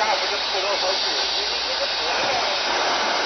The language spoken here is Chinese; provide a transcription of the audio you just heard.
下不是最多好几米，有的土。